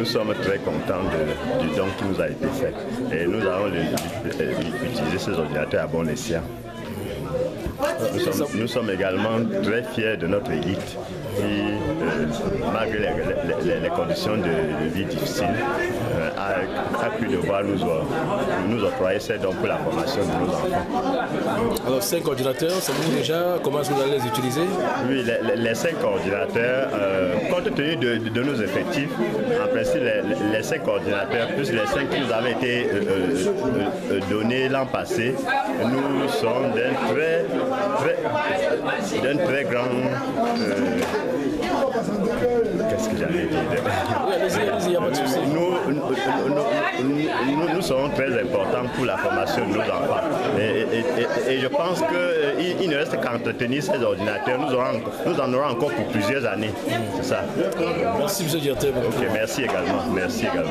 nous sommes très contents du don qui nous a été fait. Et nous allons utiliser ces ordinateurs à bon escient. Nous sommes, également très fiers de notre élite qui, euh, malgré les, conditions de, vie difficiles, euh, a, pu devoir nous, nous octroyer ces dons pour la formation de nos enfants. Alors, cinq ordinateurs, savez-vous déjà comment vous allez les utiliser Oui, les, cinq ordinateurs, euh, compte tenu de, nos effectifs, en principe, les, cinq ordinateurs, plus les cinq qui nous avaient été donnés l'an passé, nous sommes d'un très d'un très grand. Euh, qu'est-ce que j'allais dire? Nous, nous, nous, sommes très importants pour la formation de nos enfants. Et, je pense qu'il euh, ne reste qu'à entretenir ces ordinateurs. Nous, aurons, nous en aurons encore pour plusieurs années. C'est ça. Merci, M. Ok, merci également. Merci également.